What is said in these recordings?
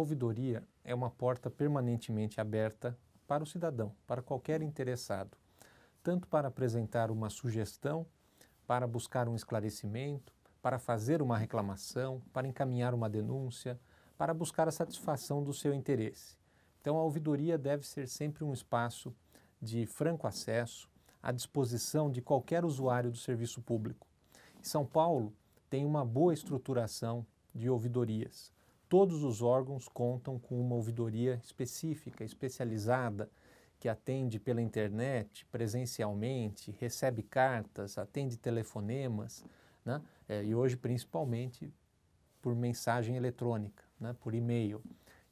Ouvidoria é uma porta permanentemente aberta para o cidadão, para qualquer interessado, tanto para apresentar uma sugestão, para buscar um esclarecimento, para fazer uma reclamação, para encaminhar uma denúncia, para buscar a satisfação do seu interesse. Então, a ouvidoria deve ser sempre um espaço de franco acesso, à disposição de qualquer usuário do serviço público. São Paulo tem uma boa estruturação de ouvidorias. Todos os órgãos contam com uma ouvidoria específica, especializada, que atende pela internet, presencialmente, recebe cartas, atende telefonemas, né? É, e hoje principalmente por mensagem eletrônica, né? por e-mail.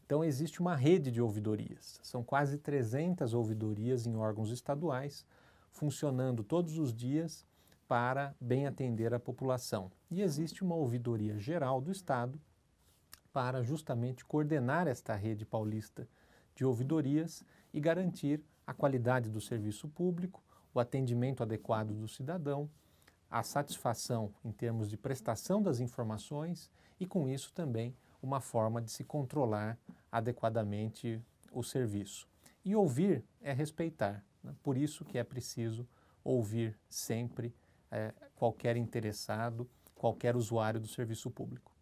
Então existe uma rede de ouvidorias. São quase 300 ouvidorias em órgãos estaduais, funcionando todos os dias para bem atender a população. E existe uma ouvidoria geral do Estado para justamente coordenar esta rede paulista de ouvidorias e garantir a qualidade do serviço público, o atendimento adequado do cidadão, a satisfação em termos de prestação das informações e, com isso, também uma forma de se controlar adequadamente o serviço. E ouvir é respeitar, né? por isso que é preciso ouvir sempre é, qualquer interessado, qualquer usuário do serviço público.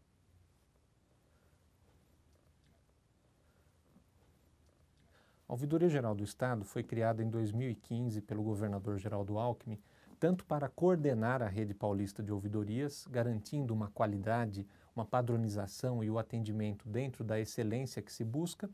Ouvidoria Geral do Estado foi criada em 2015 pelo governador Geraldo Alckmin, tanto para coordenar a rede paulista de ouvidorias, garantindo uma qualidade, uma padronização e o atendimento dentro da excelência que se busca,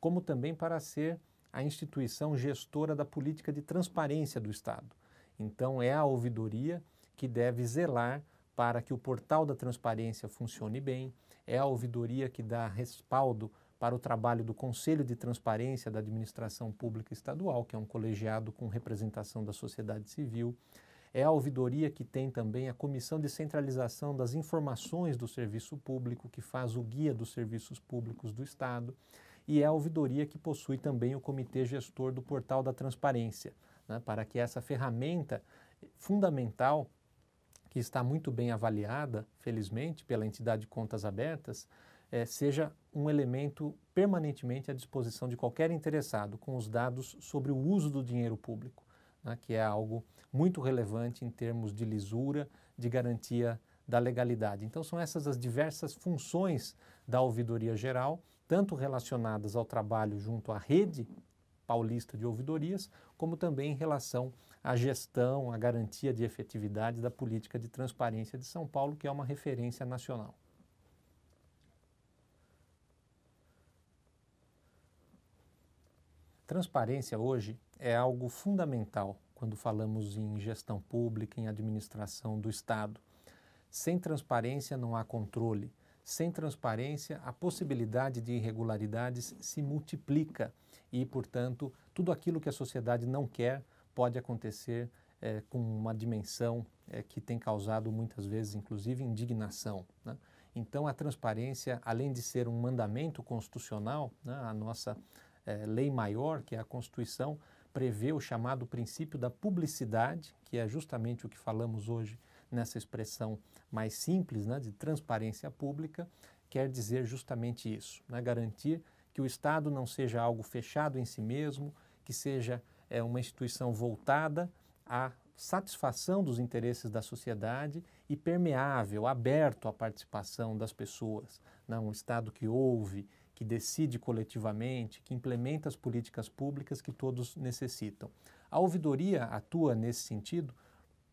como também para ser a instituição gestora da política de transparência do Estado. Então, é a ouvidoria que deve zelar para que o portal da transparência funcione bem, é a ouvidoria que dá respaldo para o trabalho do Conselho de Transparência da Administração Pública Estadual, que é um colegiado com representação da sociedade civil. É a ouvidoria que tem também a Comissão de Centralização das Informações do Serviço Público, que faz o guia dos serviços públicos do Estado. E é a ouvidoria que possui também o Comitê Gestor do Portal da Transparência, né, para que essa ferramenta fundamental, que está muito bem avaliada, felizmente, pela entidade de contas abertas, é, seja um elemento permanentemente à disposição de qualquer interessado com os dados sobre o uso do dinheiro público, né, que é algo muito relevante em termos de lisura, de garantia da legalidade. Então, são essas as diversas funções da ouvidoria geral, tanto relacionadas ao trabalho junto à rede paulista de ouvidorias, como também em relação à gestão, à garantia de efetividade da política de transparência de São Paulo, que é uma referência nacional. Transparência hoje é algo fundamental quando falamos em gestão pública, em administração do Estado. Sem transparência não há controle. Sem transparência, a possibilidade de irregularidades se multiplica e, portanto, tudo aquilo que a sociedade não quer pode acontecer é, com uma dimensão é, que tem causado muitas vezes, inclusive, indignação. Né? Então, a transparência, além de ser um mandamento constitucional, né, a nossa é, lei maior, que é a Constituição, prevê o chamado princípio da publicidade, que é justamente o que falamos hoje nessa expressão mais simples, né, de transparência pública, quer dizer justamente isso, né, garantir que o Estado não seja algo fechado em si mesmo, que seja é, uma instituição voltada à satisfação dos interesses da sociedade e permeável, aberto à participação das pessoas. Né, um Estado que ouve, que decide coletivamente, que implementa as políticas públicas que todos necessitam. A ouvidoria atua nesse sentido,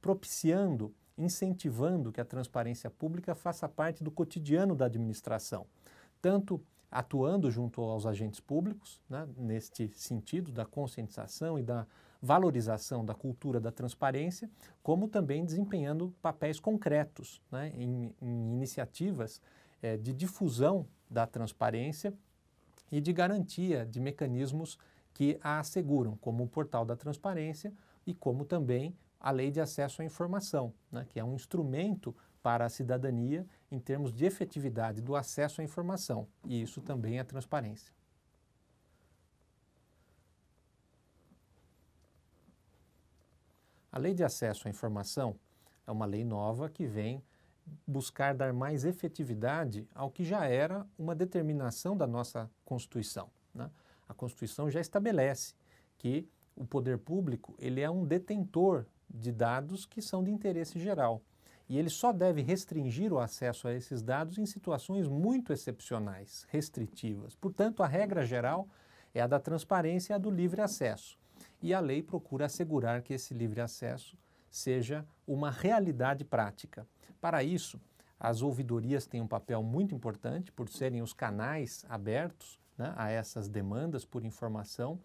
propiciando, incentivando que a transparência pública faça parte do cotidiano da administração, tanto atuando junto aos agentes públicos, né, neste sentido da conscientização e da valorização da cultura da transparência, como também desempenhando papéis concretos né, em, em iniciativas é, de difusão da transparência e de garantia de mecanismos que a asseguram, como o portal da transparência e como também a lei de acesso à informação, né, que é um instrumento para a cidadania em termos de efetividade do acesso à informação, e isso também é transparência. A lei de acesso à informação é uma lei nova que vem buscar dar mais efetividade ao que já era uma determinação da nossa Constituição. Né? A Constituição já estabelece que o poder público ele é um detentor de dados que são de interesse geral. E ele só deve restringir o acesso a esses dados em situações muito excepcionais, restritivas. Portanto, a regra geral é a da transparência e a do livre acesso. E a lei procura assegurar que esse livre acesso seja uma realidade prática. Para isso, as ouvidorias têm um papel muito importante por serem os canais abertos né, a essas demandas por informação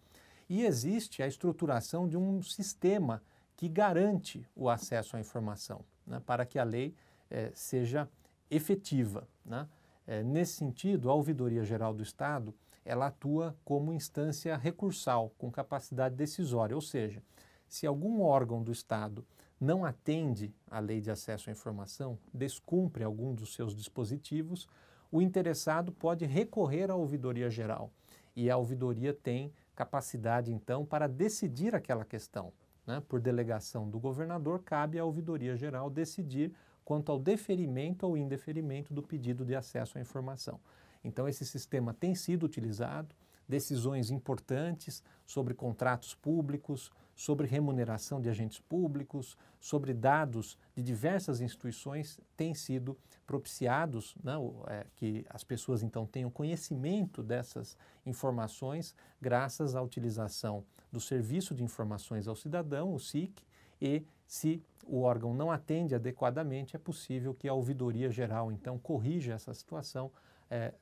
e existe a estruturação de um sistema que garante o acesso à informação né, para que a lei eh, seja efetiva. Né? Eh, nesse sentido, a Ouvidoria Geral do Estado ela atua como instância recursal, com capacidade decisória, ou seja, se algum órgão do Estado não atende à lei de acesso à informação, descumpre algum dos seus dispositivos, o interessado pode recorrer à ouvidoria geral. E a ouvidoria tem capacidade, então, para decidir aquela questão. Né? Por delegação do governador, cabe à ouvidoria geral decidir quanto ao deferimento ou indeferimento do pedido de acesso à informação. Então, esse sistema tem sido utilizado, decisões importantes sobre contratos públicos, sobre remuneração de agentes públicos, sobre dados de diversas instituições têm sido propiciados, né, é, que as pessoas então tenham conhecimento dessas informações graças à utilização do Serviço de Informações ao Cidadão, o SIC, e se o órgão não atende adequadamente, é possível que a ouvidoria geral então corrija essa situação, é,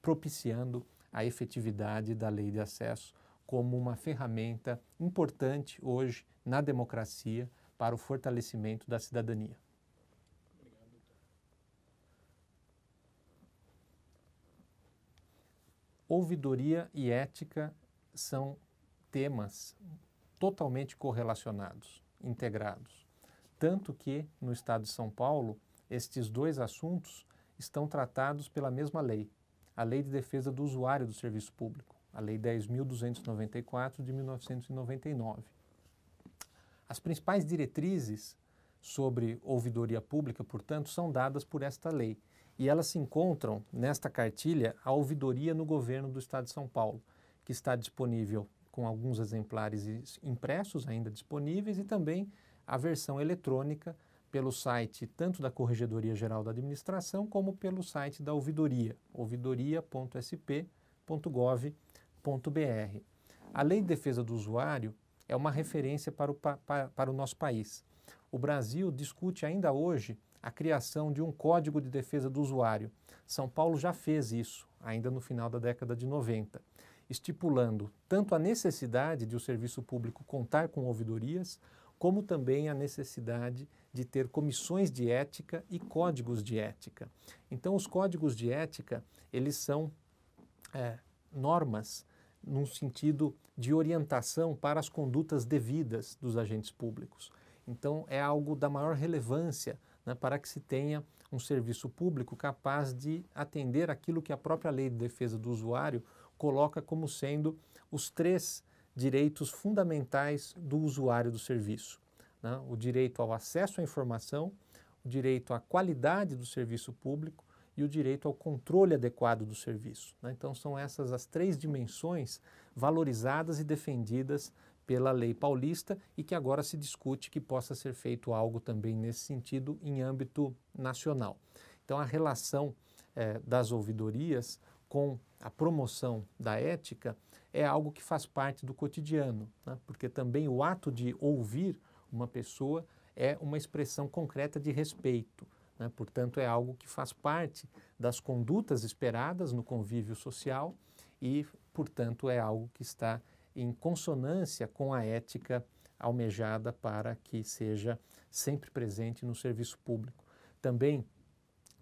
propiciando a efetividade da lei de acesso como uma ferramenta importante hoje na democracia para o fortalecimento da cidadania. Ouvidoria e ética são temas totalmente correlacionados, integrados. Tanto que, no estado de São Paulo, estes dois assuntos estão tratados pela mesma lei, a Lei de Defesa do Usuário do Serviço Público a Lei 10.294 de 1999. As principais diretrizes sobre ouvidoria pública, portanto, são dadas por esta lei. E elas se encontram nesta cartilha a ouvidoria no governo do Estado de São Paulo, que está disponível com alguns exemplares impressos ainda disponíveis e também a versão eletrônica pelo site tanto da Corregedoria Geral da Administração como pelo site da ouvidoria, ouvidoria.sp.gov.br a Lei de Defesa do Usuário é uma referência para o, para, para o nosso país. O Brasil discute ainda hoje a criação de um Código de Defesa do Usuário. São Paulo já fez isso, ainda no final da década de 90, estipulando tanto a necessidade de o serviço público contar com ouvidorias, como também a necessidade de ter comissões de ética e códigos de ética. Então, os códigos de ética, eles são é, normas num sentido de orientação para as condutas devidas dos agentes públicos. Então, é algo da maior relevância né, para que se tenha um serviço público capaz de atender aquilo que a própria Lei de Defesa do Usuário coloca como sendo os três direitos fundamentais do usuário do serviço: né? o direito ao acesso à informação, o direito à qualidade do serviço público e o direito ao controle adequado do serviço. Né? Então, são essas as três dimensões valorizadas e defendidas pela lei paulista e que agora se discute que possa ser feito algo também nesse sentido em âmbito nacional. Então, a relação eh, das ouvidorias com a promoção da ética é algo que faz parte do cotidiano, né? porque também o ato de ouvir uma pessoa é uma expressão concreta de respeito. Né? Portanto, é algo que faz parte das condutas esperadas no convívio social e, portanto, é algo que está em consonância com a ética almejada para que seja sempre presente no serviço público. Também,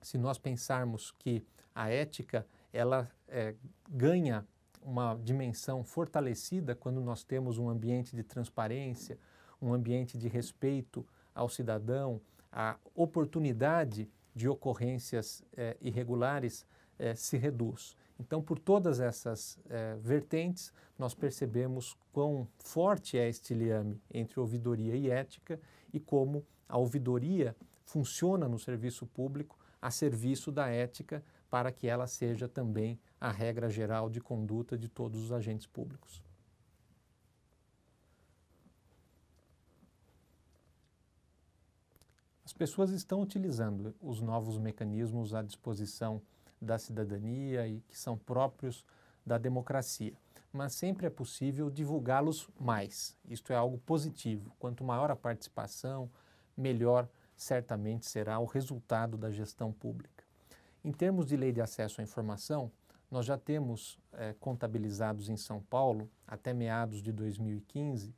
se nós pensarmos que a ética ela é, ganha uma dimensão fortalecida quando nós temos um ambiente de transparência, um ambiente de respeito ao cidadão, a oportunidade de ocorrências eh, irregulares eh, se reduz. Então, por todas essas eh, vertentes, nós percebemos quão forte é este liame entre ouvidoria e ética e como a ouvidoria funciona no serviço público a serviço da ética para que ela seja também a regra geral de conduta de todos os agentes públicos. Pessoas estão utilizando os novos mecanismos à disposição da cidadania e que são próprios da democracia, mas sempre é possível divulgá-los mais. Isto é algo positivo. Quanto maior a participação, melhor certamente será o resultado da gestão pública. Em termos de lei de acesso à informação, nós já temos é, contabilizados em São Paulo, até meados de 2015,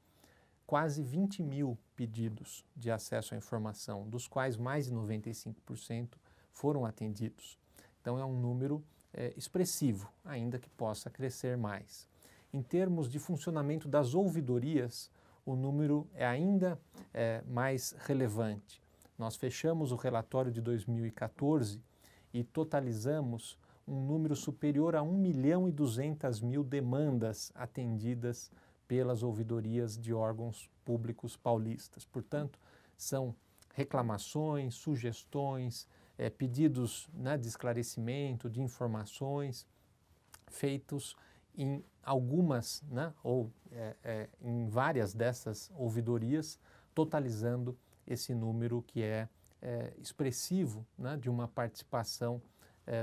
quase 20 mil pedidos de acesso à informação, dos quais mais de 95% foram atendidos. Então é um número é, expressivo, ainda que possa crescer mais. Em termos de funcionamento das ouvidorias, o número é ainda é, mais relevante. Nós fechamos o relatório de 2014 e totalizamos um número superior a 1 milhão e 200 mil demandas atendidas pelas ouvidorias de órgãos públicos paulistas. Portanto, são reclamações, sugestões, é, pedidos né, de esclarecimento, de informações feitos em algumas né, ou é, é, em várias dessas ouvidorias, totalizando esse número que é, expressivo né, de uma participação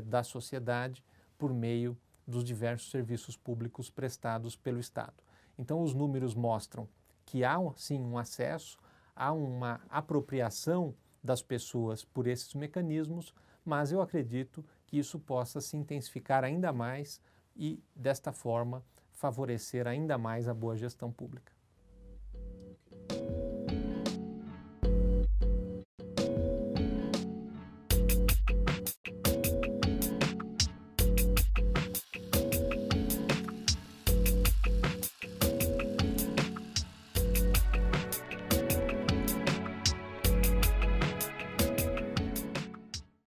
da sociedade por meio dos diversos serviços públicos prestados pelo Estado. Então, os números mostram que há sim um acesso, há uma apropriação das pessoas por esses mecanismos, mas eu acredito que isso possa se intensificar ainda mais e, desta forma, favorecer ainda mais a boa gestão pública.